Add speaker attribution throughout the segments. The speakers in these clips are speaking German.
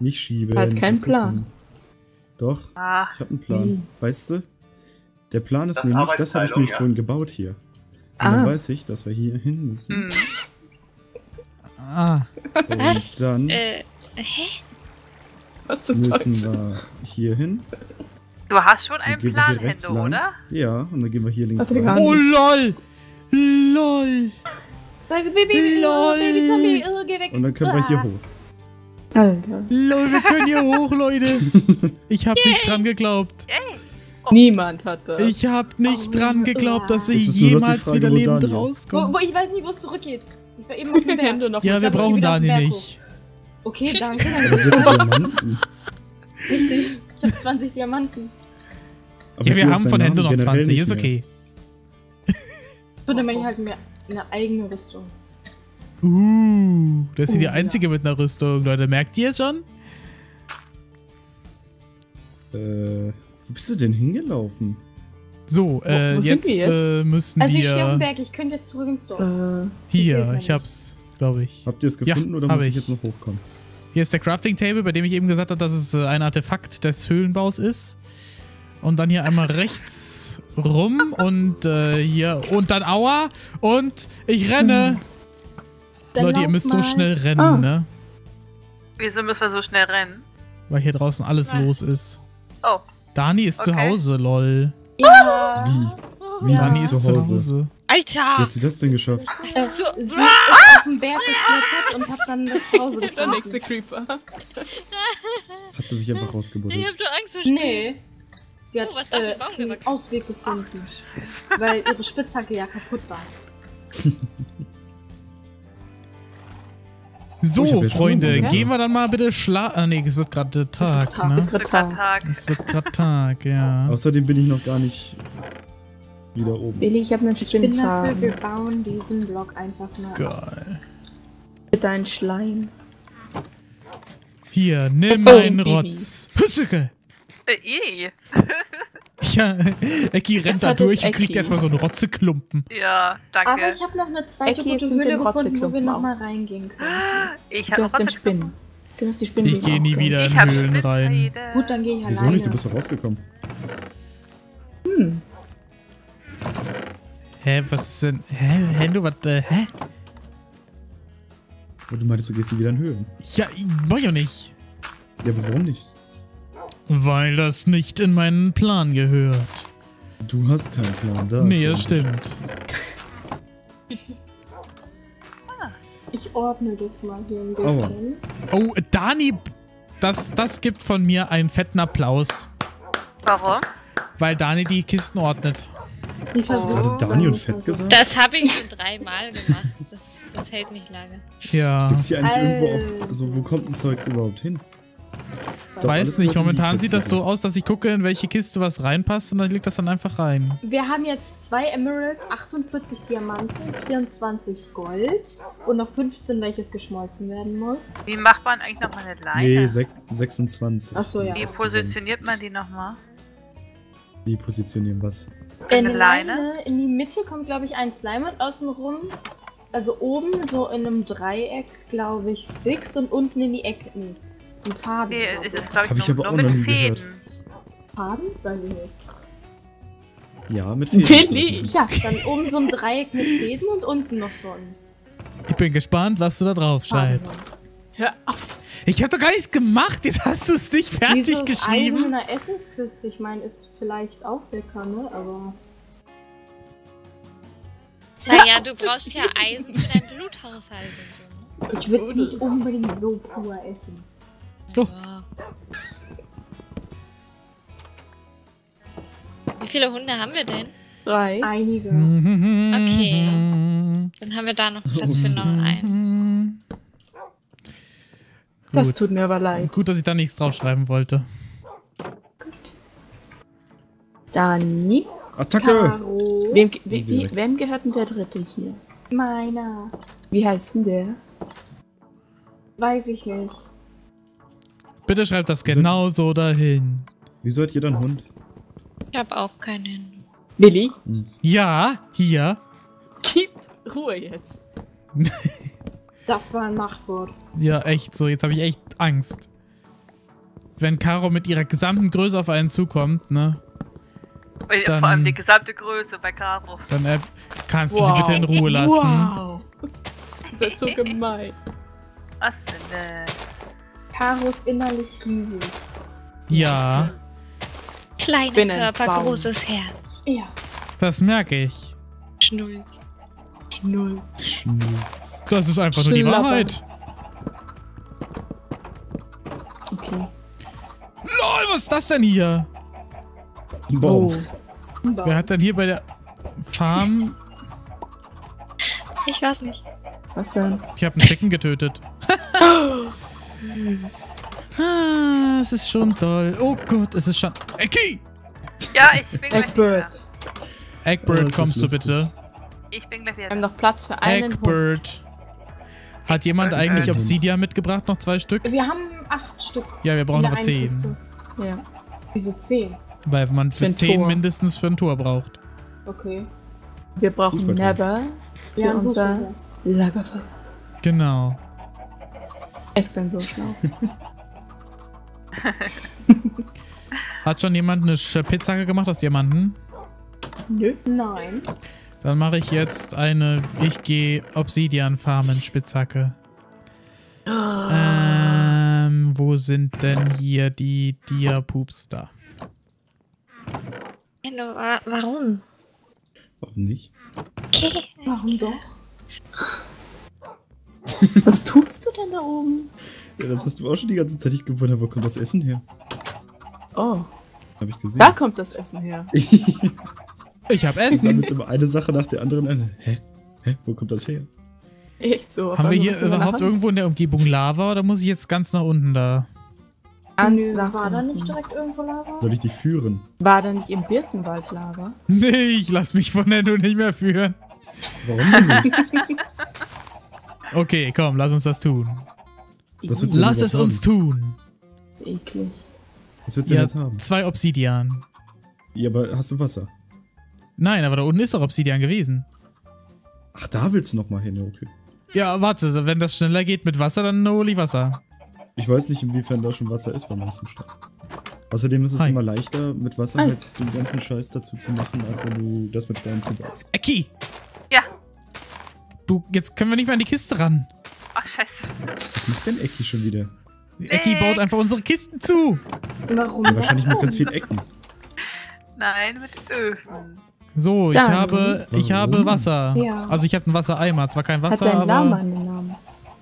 Speaker 1: Nicht schieben.
Speaker 2: Hat keinen Plan.
Speaker 1: Doch,
Speaker 3: Ah,
Speaker 1: ich habe einen Plan.
Speaker 2: Wie?
Speaker 1: Weißt du? Der Plan ist
Speaker 4: Das
Speaker 1: nämlich, das habe ich nämlich
Speaker 4: ja.
Speaker 1: vorhin gebaut hier. Und
Speaker 2: Ah.
Speaker 1: dann weiß ich, dass wir hier hin müssen.
Speaker 3: hm.
Speaker 5: Ah,
Speaker 1: Und
Speaker 6: Was?
Speaker 1: dann
Speaker 6: Äh, hä?
Speaker 2: Was zum
Speaker 1: müssen
Speaker 2: Teufel?
Speaker 1: wir hier hin.
Speaker 3: Du hast schon einen Plan, Hendo,
Speaker 1: lang.
Speaker 3: oder?
Speaker 1: Ja, und dann gehen wir hier links
Speaker 2: Ach,
Speaker 1: rein.
Speaker 5: oh lol. Lol.
Speaker 7: Baby, Baby,
Speaker 5: Lol.
Speaker 7: Baby Zombie, äh, geh weg.
Speaker 1: Und dann können wir hier
Speaker 7: Ah.
Speaker 1: hoch.
Speaker 2: Alter.
Speaker 5: Lol, wir können hier hoch, Leute. Ich hab nicht dran geglaubt.
Speaker 3: Yay!
Speaker 2: Niemand hat das.
Speaker 5: Ich hab nicht dran geglaubt, dass wir jemals
Speaker 1: Frage,
Speaker 5: wieder lebend
Speaker 1: ist.
Speaker 7: Wo,
Speaker 5: rauskommen.
Speaker 7: wo ich weiß nicht, wo es zurückgeht. Ich war eben auf dem Berg.
Speaker 2: Hände noch
Speaker 5: Ja, wir brauchen Dani nicht.
Speaker 7: Okay, danke. Dann richtig. Ich habe 20 Diamanten.
Speaker 1: Aber
Speaker 5: Ja, wir haben von Hände
Speaker 1: Namen
Speaker 5: noch
Speaker 1: generell
Speaker 5: 20,
Speaker 1: nicht
Speaker 5: ist okay.
Speaker 7: Und dann mache ich halt mir eine eigene Rüstung.
Speaker 5: Uh, das ist
Speaker 7: Oh,
Speaker 5: die
Speaker 7: ja.
Speaker 5: einzige mit einer Rüstung, Leute. Merkt ihr es schon?
Speaker 1: Äh, wo bist du denn hingelaufen?
Speaker 5: So, äh,
Speaker 2: wo sind
Speaker 5: jetzt,
Speaker 2: wir jetzt?
Speaker 5: Äh, müssen
Speaker 7: Also
Speaker 5: wir
Speaker 7: Berg, ich könnte jetzt zurück ins Dorf.
Speaker 2: Äh,
Speaker 5: hier, ich
Speaker 7: ja
Speaker 5: hab's, glaube ich.
Speaker 1: Habt ihr es
Speaker 5: Ja,
Speaker 1: gefunden oder
Speaker 5: hab
Speaker 1: muss ich
Speaker 5: ich.
Speaker 1: jetzt noch hochkommen?
Speaker 5: Hier ist der Crafting Table, bei dem ich eben gesagt habe, dass es äh, ein Artefakt des Höhlenbaus ist. Und dann hier einmal rechts rum und äh, hier und dann Aua und ich renne.
Speaker 7: Dann
Speaker 5: Leute, ihr müsst so
Speaker 7: mal.
Speaker 5: schnell rennen,
Speaker 2: Ah.
Speaker 5: ne?
Speaker 3: Wieso müssen wir so schnell rennen?
Speaker 5: Weil hier draußen alles
Speaker 3: Ah.
Speaker 5: los ist.
Speaker 3: Oh,
Speaker 5: Dani ist zu
Speaker 3: Okay.
Speaker 5: Hause, lol.
Speaker 7: Ja.
Speaker 1: Wie? Wie
Speaker 5: Dani
Speaker 1: sie
Speaker 5: ist
Speaker 1: ist zu Hause?
Speaker 6: Alter!
Speaker 1: Wie hat sie das denn geschafft?
Speaker 7: Äh,
Speaker 6: So-
Speaker 7: sie ist auf dem Berg geklettert und hat dann nach Hause
Speaker 2: der nächste Creeper.
Speaker 1: Hat sie sich einfach
Speaker 6: Ich
Speaker 1: rausgebuddelt?
Speaker 6: hab doch Angst vor Spinnen.
Speaker 7: Nee. Sie hat
Speaker 6: Oh,
Speaker 7: äh, einen? Ausweg gefunden. weil ihre Spitzhacke ja kaputt war.
Speaker 5: So,
Speaker 1: Oh,
Speaker 5: Freunde, gehen wir dann mal bitte schla... Ah, nee, es wird gerade Tag,
Speaker 7: Tag.
Speaker 5: ne?
Speaker 2: Wird grad
Speaker 3: dritter
Speaker 2: Tag.
Speaker 3: Tag.
Speaker 5: Es wird gerade Tag, ja.
Speaker 1: Außerdem bin ich noch gar nicht wieder oben.
Speaker 2: Billy, ich habe einen
Speaker 7: Ich bin dafür, wir bauen diesen Block einfach mal.
Speaker 5: Geil.
Speaker 2: Für deinen Schleim.
Speaker 5: Hier, nimm meinen. Rotz. Hüsseke.
Speaker 3: Äh, eh.
Speaker 5: Ja, Ecki rennt da durch und kriegt erstmal so einen Rotzeklumpen.
Speaker 3: Ja, danke.
Speaker 7: Aber ich habe noch eine zweite
Speaker 2: Ecki,
Speaker 7: gute Höhle gefunden, wo wir nochmal reingehen können.
Speaker 3: Ich
Speaker 2: Du hast den Spinnen. Du hast die Spinnen.
Speaker 5: Ich gehe nie wieder in Höhlen rein.
Speaker 7: Gut, dann gehe ich
Speaker 1: Wieso
Speaker 7: alleine.
Speaker 1: nicht? Du bist doch rausgekommen.
Speaker 2: Hm.
Speaker 5: Hä, was ist denn? Hä, Hendo, was, äh, hä?
Speaker 1: Und du meintest, du gehst nie wieder in Höhlen.
Speaker 5: Ja, ich- mach ich auch nicht.
Speaker 1: Ja, aber warum nicht?
Speaker 5: Weil das nicht in meinen Plan gehört.
Speaker 1: Du hast keinen Plan. Da
Speaker 5: nee, das stimmt.
Speaker 7: Ich ordne das mal hier ein bisschen.
Speaker 5: Oh, Dani, das, das gibt von mir einen fetten Applaus.
Speaker 3: Warum?
Speaker 5: Weil Dani die Kisten ordnet.
Speaker 1: Hast du
Speaker 7: versuchen
Speaker 1: gerade Dani und Fett
Speaker 7: also.
Speaker 1: gesagt?
Speaker 6: Das habe ich schon dreimal gemacht. Das, das hält nicht lange.
Speaker 5: Ja.
Speaker 1: Gibt's hier eigentlich
Speaker 7: Also-
Speaker 1: irgendwo auf. So, wo kommt ein Zeugs überhaupt hin? Doch,
Speaker 5: Weiß nicht, momentan sieht das so aus, dass ich gucke, in welche Kiste was reinpasst und dann legt das dann einfach rein.
Speaker 7: Wir haben jetzt zwei Emeralds, 48 Diamanten, 24 Gold und noch 15, welches geschmolzen werden muss.
Speaker 3: Wie macht man eigentlich nochmal eine Leine?
Speaker 1: Nee, sek 26.
Speaker 7: Ach so, ja.
Speaker 3: Wie positioniert man die nochmal?
Speaker 1: Wie positionieren was?
Speaker 3: Eine
Speaker 7: Eine
Speaker 3: Leine?
Speaker 7: Leine. In die Mitte kommt, glaube ich, ein Slime und außen rum. Also oben so in einem Dreieck, glaube ich, Sticks und unten in die Ecken. Ein Faden.
Speaker 3: Nee, es
Speaker 7: ich.
Speaker 3: ist, glaube
Speaker 1: Hab
Speaker 3: ich,
Speaker 1: ich
Speaker 3: nur,
Speaker 1: aber
Speaker 3: nur
Speaker 1: auch noch
Speaker 3: mit
Speaker 1: nie gehört.
Speaker 3: Fäden.
Speaker 7: Faden? Weiß ich nicht.
Speaker 1: Ja, mit Fäden.
Speaker 2: Billy!
Speaker 7: Ja, dann oben so ein Dreieck mit Fäden und unten noch so ein.
Speaker 5: Ich bin gespannt, was du da drauf schreibst.
Speaker 2: Hör auf.
Speaker 5: Ich habe doch gar nichts gemacht, jetzt hast du es nicht fertig
Speaker 7: Dieses
Speaker 5: geschrieben.
Speaker 7: einer Essenskiste, ich meine, ist vielleicht auch lecker, ne? Aber.
Speaker 6: Naja, du brauchst ja Eisen für deinen Bluthaushalt und so. Ne?
Speaker 7: Ich würde es nicht unbedingt so pur essen.
Speaker 5: Oh.
Speaker 6: Ja. Wie viele Hunde haben wir denn?
Speaker 2: Drei.
Speaker 7: Einige.
Speaker 6: Okay. Dann haben wir da noch Platz für noch einen.
Speaker 2: Das
Speaker 5: Gut.
Speaker 2: tut mir aber leid.
Speaker 5: Gut, dass ich da nichts draufschreiben wollte.
Speaker 2: Dani.
Speaker 1: Attacke!
Speaker 2: Wem, wie,
Speaker 1: weg.
Speaker 2: wem gehört denn der dritte hier?
Speaker 7: Meiner.
Speaker 2: Wie heißt denn der?
Speaker 7: Weiß ich nicht.
Speaker 5: Bitte schreibt das genau so dahin.
Speaker 1: Wieso hat jeder einen Hund?
Speaker 6: Ich habe auch keinen.
Speaker 2: Billy?
Speaker 5: Ja, hier.
Speaker 2: Gib Ruhe jetzt.
Speaker 7: Das war ein Machtwort.
Speaker 5: Ja, echt so. Jetzt habe ich echt Angst. wenn Caro mit ihrer gesamten Größe auf einen zukommt, ne?
Speaker 3: Weil
Speaker 5: Dann-
Speaker 3: Vor allem die gesamte Größe bei Caro.
Speaker 5: Dann äh, kannst du sie bitte in Ruhe lassen.
Speaker 2: Wow. Ist ja so gemein.
Speaker 3: Was denn denn?
Speaker 7: Karo ist innerlich riesig.
Speaker 5: Ja,
Speaker 6: Kleiner Körper,
Speaker 2: Baum.
Speaker 6: großes Herz.
Speaker 7: Ja.
Speaker 5: das merke ich.
Speaker 6: Schnulz.
Speaker 2: Null.
Speaker 1: Schnulz.
Speaker 5: Das ist einfach nur die. Wahrheit.
Speaker 2: Okay.
Speaker 5: Lol, was ist das denn hier?
Speaker 1: Ein Baum.
Speaker 2: Oh.
Speaker 5: Wer hat denn hier bei der Farm...
Speaker 6: Ich weiß nicht.
Speaker 2: Was denn?
Speaker 5: Ich habe einen Chicken getötet. Ah, es ist schon toll. Oh Gott, es ist schon... Ecki!
Speaker 3: Ja, ich bin gleich
Speaker 2: Eggbird.
Speaker 5: Eggbird,
Speaker 1: Oh,
Speaker 5: kommst du bitte?
Speaker 3: Ich bin gleich
Speaker 2: Wir
Speaker 3: wieder.
Speaker 2: haben noch Platz für einen Hund.
Speaker 5: Eggbird. Hat jemand
Speaker 3: Eggbird.
Speaker 5: eigentlich. Obsidian mitgebracht? Noch zwei Stück?
Speaker 7: Wir haben acht Stück.
Speaker 5: Ja, wir brauchen aber zehn.
Speaker 2: Ja.
Speaker 7: Wieso zehn?
Speaker 5: Weil man
Speaker 2: Für
Speaker 5: für zehn
Speaker 2: Tor.
Speaker 5: mindestens für ein Tor braucht.
Speaker 7: Okay.
Speaker 2: Wir brauchen. Never für
Speaker 7: Ja,
Speaker 2: unser. Lagerfeuer.
Speaker 5: Genau.
Speaker 2: Ich bin so schlau.
Speaker 5: Hat schon jemand eine Sch- Pizzahacke gemacht aus Diamanten?
Speaker 2: Nö.
Speaker 7: Nein.
Speaker 5: Dann mache ich jetzt eine Ich gehe Obsidian farmen Spitzhacke. Ähm, wo sind denn hier die Diapups da?
Speaker 6: Warum?
Speaker 1: Warum nicht?
Speaker 6: Okay.
Speaker 7: Warum doch?
Speaker 2: Was tust du denn da oben?
Speaker 1: Ja, das hast du auch schon die ganze Zeit nicht gewundert. Wo kommt das Essen her?
Speaker 2: Oh,
Speaker 1: Hab ich gesehen.
Speaker 2: da kommt das Essen her.
Speaker 5: Ich habe
Speaker 1: Ich
Speaker 5: Essen.
Speaker 1: sammelt immer eine Sache nach der anderen an. Hä? Hä? Wo kommt das her?
Speaker 2: Echt so.
Speaker 5: Haben wir hier überhaupt irgendwo in der Umgebung Lava oder muss ich jetzt ganz nach unten da?
Speaker 2: Ganz
Speaker 7: Nö,
Speaker 2: nach
Speaker 7: war da nicht direkt irgendwo Lava?
Speaker 1: Soll ich dich führen?
Speaker 2: War da nicht im Birkenwald Lava?
Speaker 5: Nee, ich lass mich von der nur nicht mehr führen.
Speaker 1: Warum denn nicht?
Speaker 5: Okay, komm, lass uns das tun.
Speaker 1: Was willst du denn
Speaker 5: Lass es uns tun.
Speaker 2: Eklig.
Speaker 1: Was willst du denn
Speaker 5: Ja,
Speaker 1: jetzt haben?
Speaker 5: zwei Obsidian.
Speaker 1: Ja, aber hast du Wasser?
Speaker 5: Nein, aber da unten ist doch Obsidian gewesen.
Speaker 1: Ach, da willst du noch mal hin, okay.
Speaker 5: Ja, warte, wenn das schneller geht mit Wasser, dann hol ich Wasser.
Speaker 1: Ich weiß nicht, inwiefern da schon Wasser ist bei manchen Steinen. Außerdem ist es
Speaker 5: Hi.
Speaker 1: immer leichter, mit Wasser
Speaker 2: Hi.
Speaker 1: halt den ganzen Scheiß dazu zu machen, als wenn du das mit Steinen zubaust.
Speaker 5: Ecki!
Speaker 3: Ja.
Speaker 5: Du, jetzt können wir nicht mehr an die Kiste ran.
Speaker 3: Ach, scheiße.
Speaker 1: Was macht denn Ecki schon wieder?
Speaker 5: Ecki baut
Speaker 3: Nix.
Speaker 5: einfach unsere Kisten zu.
Speaker 7: Warum?
Speaker 1: Ja, wahrscheinlich mit
Speaker 7: das
Speaker 1: ganz vielen Ecken.
Speaker 3: Nein, mit Öfen.
Speaker 5: So, ich
Speaker 2: Dann.
Speaker 5: habe, ich
Speaker 1: Warum?
Speaker 5: habe Wasser.
Speaker 7: Ja.
Speaker 5: Also ich habe einen Wassereimer. Zwar kein
Speaker 2: Hat
Speaker 5: Wasser,
Speaker 2: dein Lama
Speaker 5: aber...
Speaker 2: einen Namen?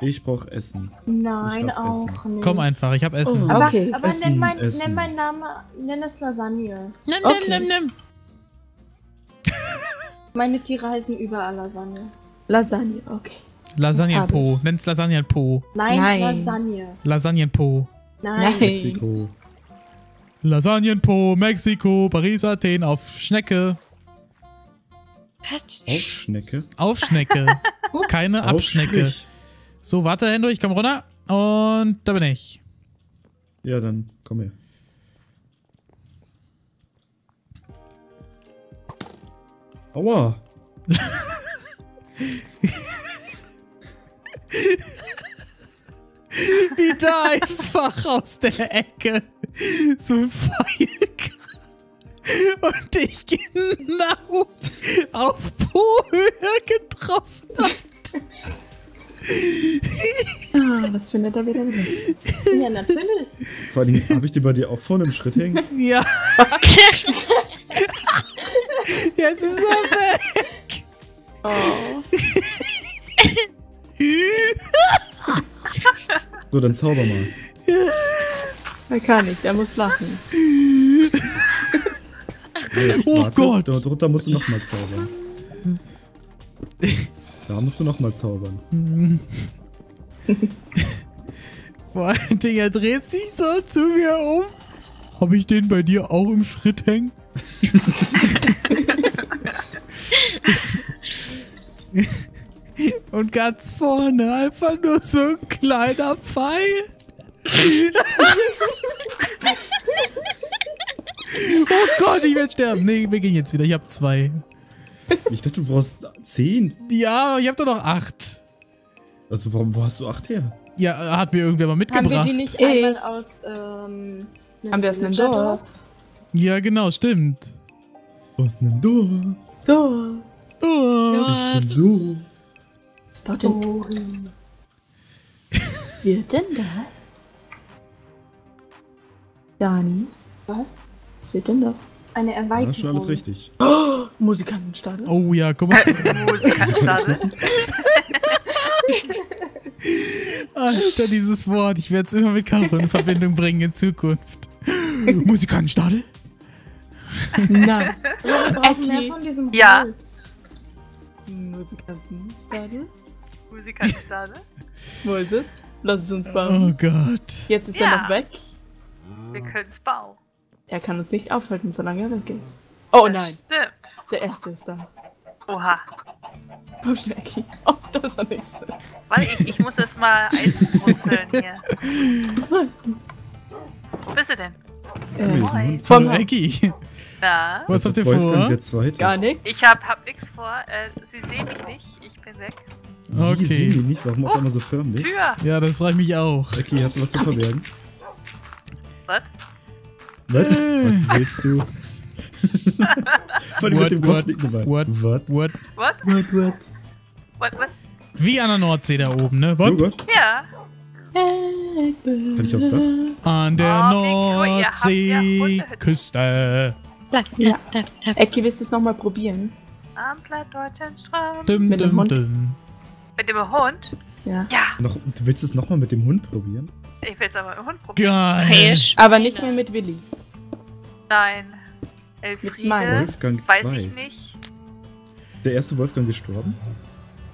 Speaker 1: Ich brauch Essen.
Speaker 7: Nein,
Speaker 1: Ich
Speaker 7: auch
Speaker 1: Essen.
Speaker 7: nicht.
Speaker 5: Komm einfach, ich habe Essen.
Speaker 2: Oh.
Speaker 7: Aber,
Speaker 2: Okay.
Speaker 7: aber
Speaker 1: Essen,
Speaker 7: nenn, mein,
Speaker 1: Essen.
Speaker 7: nenn meinen Namen, nenn es Lasagne.
Speaker 5: Nimm,
Speaker 2: Okay.
Speaker 5: nimm, nimm, nimm.
Speaker 7: Meine Tiere heißen überall Lasagne.
Speaker 2: Lasagne, okay.
Speaker 5: Lasagnenpo.
Speaker 2: Hab ich.
Speaker 5: Nenn's Lasagnenpo.
Speaker 7: Nein,
Speaker 2: Nein.
Speaker 7: Lasagne.
Speaker 5: Lasagnenpo.
Speaker 7: Nein.
Speaker 2: Nein.
Speaker 1: Mexiko.
Speaker 5: Lasagnenpo, Mexiko, Paris, Athen auf Schnecke.
Speaker 6: Was?
Speaker 1: Auf Schnecke.
Speaker 5: Auf Schnecke. Keine Abschnecke. So, warte, Hendo, ich komm runter. Und da bin ich.
Speaker 1: Ja, dann komm her. Aua.
Speaker 5: da einfach aus der Ecke so ein kam. Und ich genau auf Po-Höhe getroffen habe.
Speaker 2: Ah, das findet er wieder lustig.
Speaker 7: Ja, natürlich.
Speaker 1: Vor allem, habe ich die bei dir auch vorne im Schritt hängen?
Speaker 5: Ja. Jetzt ist er weg.
Speaker 2: Oh.
Speaker 1: So, dann zauber mal.
Speaker 2: Er kann nicht, er muss lachen.
Speaker 1: Ja, jetzt
Speaker 5: Oh
Speaker 1: warte.
Speaker 5: Gott.
Speaker 1: Da drunter musst du nochmal zaubern. Da musst du nochmal zaubern.
Speaker 5: Dingen, er dreht sich so zu mir um. Habe ich den bei dir auch im Schritt hängen? Und ganz vorne einfach nur so ein kleiner Pfeil. oh Gott, ich werde sterben. Nee, wir gehen jetzt wieder. Ich habe zwei.
Speaker 1: Ich dachte, du brauchst zehn.
Speaker 5: Ja, ich habe doch noch acht.
Speaker 1: Also, warum, wo hast du acht her?
Speaker 5: Ja, hat mir irgendwer mal
Speaker 7: Haben wir
Speaker 5: mitgebracht.
Speaker 7: die nicht
Speaker 2: Ich.
Speaker 7: einmal aus, ähm...
Speaker 2: Haben wir aus einem? Dorf?
Speaker 5: Ja, genau, stimmt.
Speaker 1: Aus einem Dorf.
Speaker 2: Dorf.
Speaker 5: Oh.
Speaker 6: Ja,
Speaker 1: Dorf.
Speaker 2: Was baut denn?
Speaker 7: Dori.
Speaker 2: Wird denn das? Dani,
Speaker 7: Was?
Speaker 2: was wird denn das?
Speaker 7: Eine Erweiterung.
Speaker 1: Das ist schon alles richtig.
Speaker 2: Oh, Musikantenstadel?
Speaker 5: Oh ja, guck mal.
Speaker 3: Musikerstadel.
Speaker 5: Alter, dieses Wort. Ich werde es immer mit Karo in Verbindung bringen in Zukunft. Musikantenstadel?
Speaker 2: Nice.
Speaker 7: Wir brauchen mehr
Speaker 2: Ecki.
Speaker 7: von diesem
Speaker 3: Ja.
Speaker 2: Musikantenstadel?
Speaker 3: Musikerstadel.
Speaker 2: Wo ist es? Lass es uns
Speaker 5: Oh
Speaker 2: bauen.
Speaker 5: Gott.
Speaker 2: Jetzt ist
Speaker 3: Ja.
Speaker 2: er noch weg.
Speaker 3: Wir können es bauen.
Speaker 2: Er kann uns nicht aufhalten, solange er weg ist. Oh
Speaker 3: Das
Speaker 2: nein,
Speaker 3: Stimmt.
Speaker 2: der erste ist da.
Speaker 3: Oha.
Speaker 2: Komm schnell, Ecki. Oh, das ist der nächste.
Speaker 3: Warte, ich, ich muss erst mal Eisen brutzeln hier. Wo bist du denn?
Speaker 2: Äh. Vom.
Speaker 5: Ecki.
Speaker 3: Na?
Speaker 5: Was habt ihr vor?
Speaker 1: der Zweite.
Speaker 2: Gar nichts.
Speaker 3: Ich hab, hab nix vor. Äh, Sie sehen mich nicht. Ich bin weg.
Speaker 1: Sie
Speaker 5: Okay.
Speaker 1: sehen ihn nicht. Warum auf einmal so förmlich?
Speaker 3: Tür.
Speaker 5: Ja, das freut mich auch.
Speaker 1: Becky, hast du was zu verbergen?
Speaker 3: Was?
Speaker 1: Was? Was willst du? Vor allem
Speaker 5: What,
Speaker 1: mit dem Kopf
Speaker 5: what, what?
Speaker 1: Was?
Speaker 5: What?
Speaker 3: What?
Speaker 2: What, what?
Speaker 3: What? What?
Speaker 5: Wie an der Nordsee da oben, ne?
Speaker 1: Oh
Speaker 5: What?
Speaker 3: Ja.
Speaker 1: kann ich aufs Dach?
Speaker 5: An der
Speaker 3: Oh, habt ja
Speaker 5: Nordseeküste.
Speaker 2: Ja.
Speaker 6: da.
Speaker 2: Ecki, willst du es nochmal probieren?
Speaker 3: Am plattdeutschen Strand.
Speaker 5: Dum,
Speaker 2: Mit dem
Speaker 5: dum, dum.
Speaker 3: Mit dem Hund?
Speaker 2: Ja.
Speaker 3: Ja.
Speaker 1: Noch, du willst es nochmal mit dem Hund probieren?
Speaker 3: Ich will es aber mit dem Hund probieren.
Speaker 5: Geil.
Speaker 6: Hey,
Speaker 2: Aber nicht mehr mit Willis.
Speaker 3: Nein. Elfriede?
Speaker 1: Wolfgang
Speaker 3: Weiß
Speaker 1: 2.
Speaker 3: ich nicht.
Speaker 1: Der erste Wolfgang gestorben?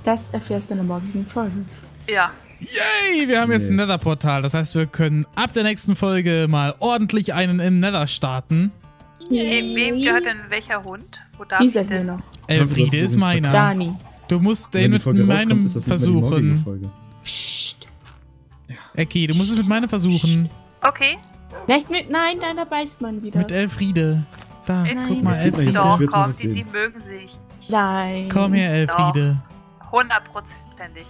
Speaker 2: Das erfährst du in der morgigen Folge.
Speaker 3: Ja.
Speaker 5: Yay, wir haben jetzt ein. Nether-Portal. Das heißt, wir können ab der nächsten Folge mal ordentlich einen im Nether starten.
Speaker 3: Wem, wem gehört denn welcher Hund? Wo darf
Speaker 2: Dieser
Speaker 3: ich
Speaker 2: hier
Speaker 3: denn?
Speaker 2: noch.
Speaker 5: Elfriede
Speaker 1: das
Speaker 5: ist meiner.
Speaker 2: Dani.
Speaker 5: Du musst den mit meinem
Speaker 1: morgige
Speaker 5: versuchen.
Speaker 2: Psst.
Speaker 5: Ecki, du musst es mit meiner versuchen.
Speaker 3: Okay.
Speaker 2: Nicht mit. Nein, nein, da beißt man wieder.
Speaker 5: Mit Elfriede. Da,
Speaker 3: Nein.
Speaker 5: guck mal, Elfriede.
Speaker 3: Doch, komm, die, die mögen sich.
Speaker 2: Nein.
Speaker 5: Komm her, Elfriede.
Speaker 3: Hundertprozentig.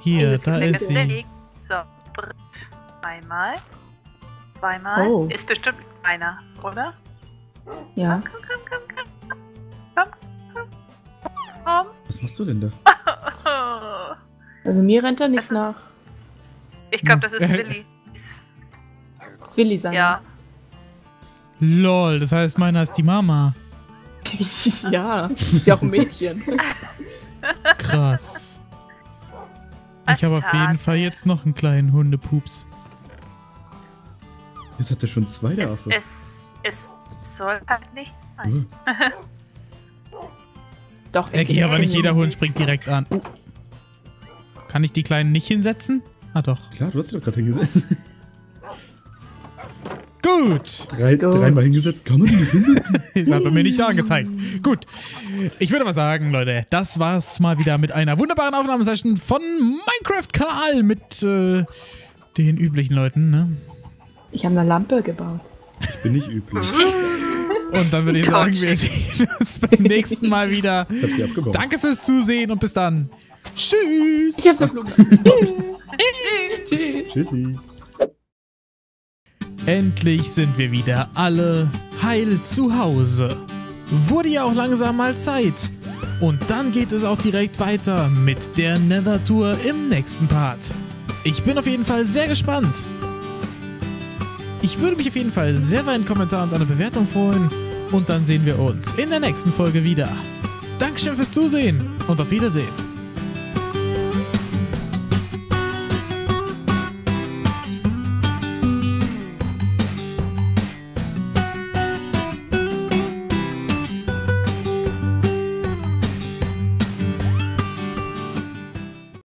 Speaker 5: Hier,
Speaker 2: Jetzt
Speaker 5: da ist
Speaker 2: es
Speaker 5: sie.
Speaker 3: So. Einmal. Zweimal.
Speaker 2: Oh.
Speaker 3: Ist bestimmt einer, oder?
Speaker 2: Ja.
Speaker 3: Komm, komm, komm, komm. Komm, Komm.
Speaker 1: Was machst du denn da?
Speaker 2: Also mir rennt da nichts
Speaker 3: Also-
Speaker 2: nach.
Speaker 3: Ich glaube, das ist. Willi.
Speaker 2: Das will ich sein.
Speaker 3: Ja.
Speaker 5: Lol, das heißt, meiner ist die Mama.
Speaker 2: ja. Ist ja auch ein Mädchen.
Speaker 5: Krass. Ich habe auf jeden Fall jetzt noch einen kleinen Hundepups.
Speaker 1: Jetzt hat er schon zwei der
Speaker 3: Es,
Speaker 1: Affe.
Speaker 3: es, es soll halt nicht sein.
Speaker 1: Äh,
Speaker 2: Doch,
Speaker 5: Ecki,
Speaker 2: das
Speaker 5: aber
Speaker 2: kann
Speaker 5: nicht
Speaker 2: ich
Speaker 5: jeder Hund springt direkt an. Oh. Kann ich die Kleinen nicht hinsetzen? Ah doch.
Speaker 1: Klar, du hast dich doch gerade hingesetzt.
Speaker 5: Gut.
Speaker 1: Drei,
Speaker 2: Go.
Speaker 1: dreimal hingesetzt. Kann man die nicht hinsetzen?
Speaker 5: Hat bei mir nicht angezeigt. Gut. Ich würde aber sagen, Leute, das war's mal wieder mit einer wunderbaren Aufnahmesession von Minecraft Karl mit äh, den üblichen Leuten, ne?
Speaker 2: Ich habe eine Lampe gebaut.
Speaker 1: Ich bin nicht üblich.
Speaker 5: Und dann würde ich sagen, wir sehen uns beim nächsten Mal wieder.
Speaker 1: Ich hab sie abgebaut.
Speaker 5: Danke fürs Zusehen und bis dann. Tschüss.
Speaker 2: Ich.
Speaker 3: Tschüss.
Speaker 2: Tschüss.
Speaker 1: Tschüssi.
Speaker 5: Endlich sind wir wieder alle heil zu Hause. Wurde ja auch langsam mal Zeit. Und dann geht es auch direkt weiter mit der Nether Tour im nächsten Part. Ich bin auf jeden Fall sehr gespannt. Ich würde mich auf jeden Fall sehr über einen Kommentar und eine Bewertung freuen. Und dann sehen wir uns in der nächsten Folge wieder. Dankeschön fürs Zusehen und auf Wiedersehen.